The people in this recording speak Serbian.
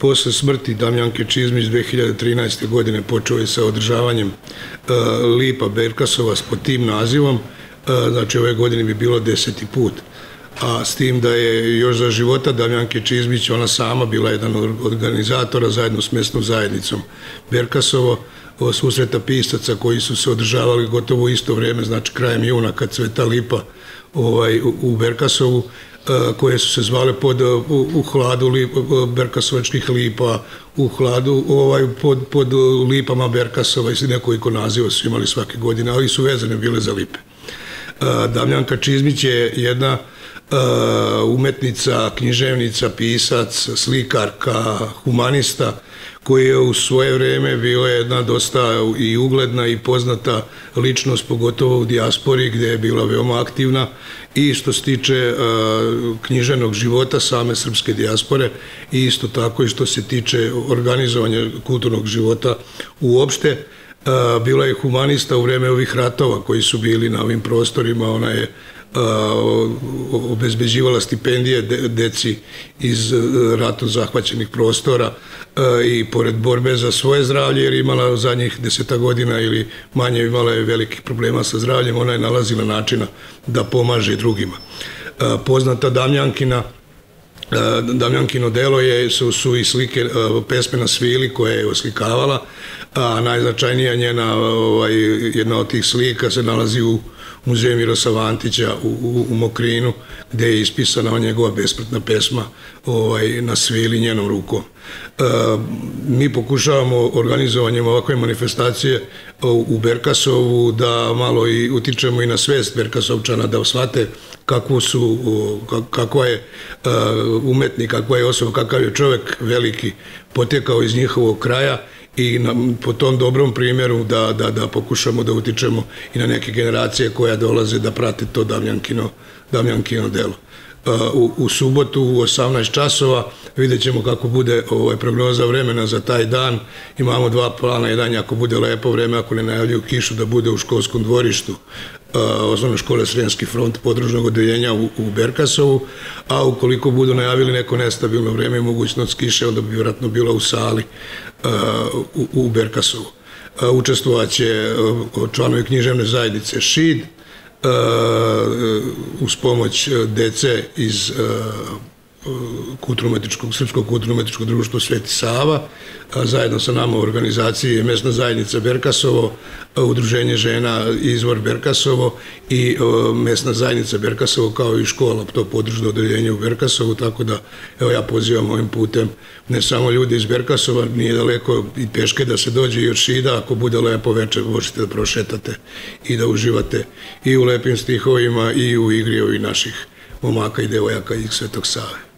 Posle smrti Damjanke Čizmić 2013. godine počeo je sa održavanjem e, Lipa Berkasova pod tim nazivom, e, znači ove godine bi bilo deseti put. A s tim da je još za života Damjanke Čizmić, ona sama bila jedan od organizatora zajedno s mesnom zajednicom Berkasovo, susreta pisaca koji su se održavali gotovo isto vreme, znači krajem juna kad cveta lipa ovaj, u Berkasovu, koje su se zvale pod, u, u hladu lip, Berkasovačkih lipa, u hladu ovaj, pod, pod lipama Berkasova i nekoliko naziva su imali svake godine, ali su vezane bile za lipe. Damljanka Čizmić je jedna umetnica, književnica, pisac, slikarka, humanista, koji je u svoje vreme bila jedna dosta i ugledna i poznata ličnost, pogotovo u dijaspori gde je bila veoma aktivna i što se tiče knjiženog života same srpske dijaspore i isto tako i što se tiče organizovanja kulturnog života uopšte. Bila je humanista u vreme ovih ratova koji su bili na ovim prostorima, ona je obezbeđivala stipendije deci iz e, ratom zahvaćenih prostora i pored borbe za svoje zdravlje, jer imala zadnjih deseta godina ili manje imala je velikih problema sa zdravljem, ona je nalazila načina da pomaže drugima. Poznata Damjankina Damjankino delo je, su, su i slike pesme na svili koje je oslikavala, a najznačajnija njena ovaj, jedna od tih slika se nalazi u muzeju Miroslava Antića u, u, u Mokrinu, gde je ispisana njegova besplatna pesma ovaj, na svili njenom rukom. E, mi pokušavamo organizovanjem ovakve manifestacije u Berkasovu da malo i utičemo i na svest Berkasovčana da shvate kakvu su, kakva je e, umetnik, kakva je osoba, kakav je čovek veliki potekao iz njihovog kraja i na, po tom dobrom primjeru da, da, da pokušamo da utičemo i na neke generacije koja dolaze da prate to Damjankino, Damjankino delo. U, u subotu u 18 časova vidjet ćemo kako bude ovaj, prognoza vremena za taj dan. Imamo dva plana, jedan ako bude lepo vreme, ako ne najavljuju kišu, da bude u školskom dvorištu osnovne škole Sremski front podružnog odeljenja u, u Berkasovu, a ukoliko budu najavili neko nestabilno vreme i mogućnost kiše, onda bi vjerojatno bila u sali u, u Berkasovu. Učestvovaće članovi književne zajednice ŠID, uz pomoć dece iz kulturno-metičkog, Srpskog kulturno-metičkog društva Sveti Sava, zajedno sa nama u organizaciji Mesna zajednica Berkasovo, Udruženje žena Izvor Berkasovo i Mesna zajednica Berkasovo kao i škola, to podružno odeljenje u Berkasovu, tako da evo ja pozivam ovim putem ne samo ljudi iz Berkasova, nije daleko i peške da se dođe i od Šida, ako bude lepo večer možete da prošetate i da uživate i u lepim stihovima i u igri ovih naših momaka i devojaka iz Svetog Save.